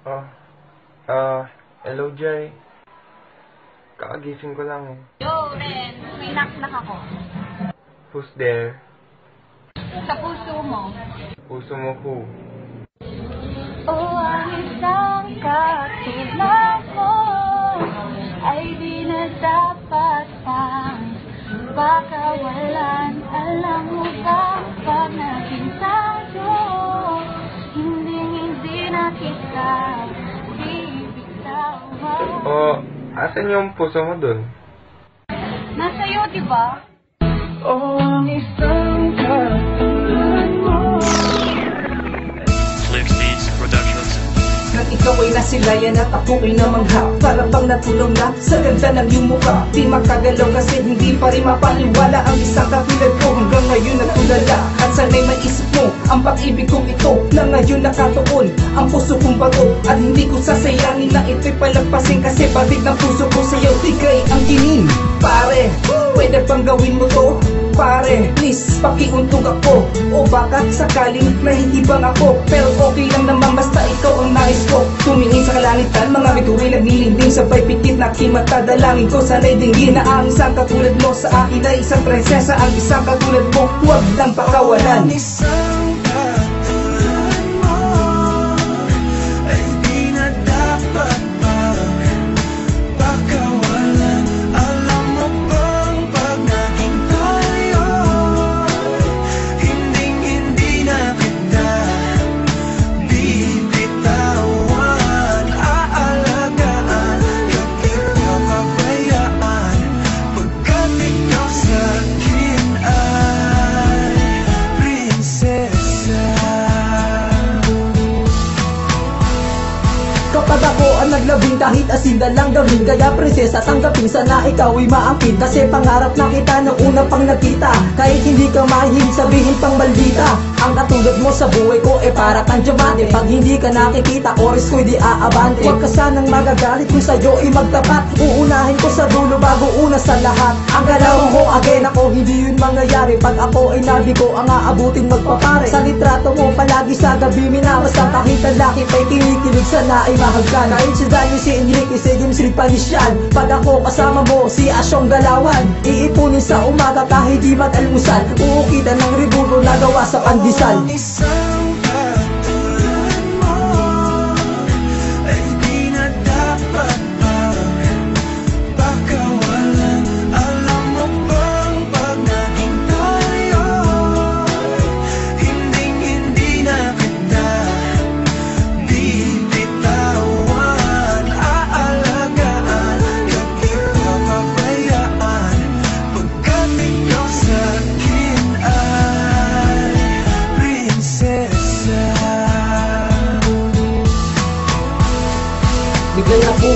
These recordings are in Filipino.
Oh. Ah, hello, Jay. Kakagising ko lang eh. Yo, Ren, may knock-knock ako. Who's there? Sa puso mo. Puso mo who? Oh, asan yung puso mo dun? Nasa iyo, di ba? Cliff Beats Productions. Nang ikaw ay nasilayan at ako ay namangha Para bang natulong na sa ganda ng iyong mukha Di makagalaw kasi hindi pa rin mapaniwala Ang isang katulad ko hanggang ngayon natulala At sana'y maisip mo ang pag-ibig kong ito Na ngayon nakatuon. Ang puso kong bato At hindi ko sasayangin na ito'y palagpasin Kasi babig ng puso ko sa'yo. Tigay ang ginin Pare, pwede bang gawin mo to? Pare, please, pakiuntog ako. O baka sakaling nahihibang ako. Pero okay lang naman basta ikaw ang nais ko. Tumingin sa kalangitan, mga bituin naglilingding Sabay pikit na kimata, dalangin ko Sana'y dinggin na ang isang katulad mo. Sa akin ay isang prinsesa Ang isang katulad mo, huwag lang pakawalan. Isang naglabing kahit asin na lang gawin. Kaya prinsesa tanggapin sana ikaw ay maampin Kasi pangarap na kita nung una pang nakita. Kahit hindi ka mahilig sabihin pang maldita Ang katulad mo sa buhay ko eh para kang diamante. Pag hindi ka nakikita oras ko'y di aabante. Huwag ka sanang magagalit kung sa'yo ay magtapat. Uunahin ko sa dulo bago una sa lahat. Ang galaw mo again ako hindi yun mangyayari. Pag ako ay nabigo ang aabutin magpapare. Sa litrato mo palagi sa gabi Kahit ang laki pa'y kinikilig sana ay mahagkan Kahit si Daniel, si Enrique, si James Lee Panisyan Pag ako kasama mo, si Asyong Galawan Iipunin sa umaga kahit di mag-almusal Uukitan ng ribuno na gawa sa pandesal. Isang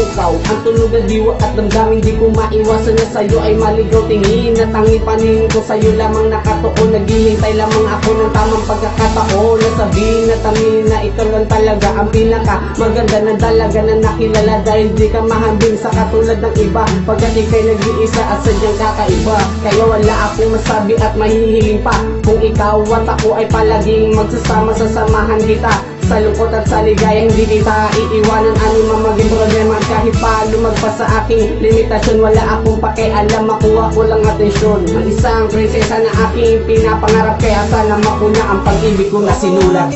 Napukaw Ang tunog ng diwa at damdamin Di ko maiwasan na sa'yo ay maligaw Tingin na tangi paningin ko sa'yo. Lamang nakatuon Naghihintay lamang ako ng tamang pagkakataon. Nasabihin na tamin na ikaw lang talaga Ang pinaka maganda na dalaga na nakilala. Dahil di ka mahambing sa katulad ng iba. Pagkat ikay nag-iisa at sadyang kakaiba. Kaya wala akong masabi at mahihiling pa Kung ikaw at ako ay palaging magsasama Sasamahan kita. Sa lungkot at sa ligaya hindi kita iiwanan. Man maging problema kahit pa lumagpas sa aking limitasyon Wala akong pakialam, makuha ko lang atensyon. Ang isang prinsesa na aking pinapangarap Kaya sana makuna ang pag-ibig ko na sinulat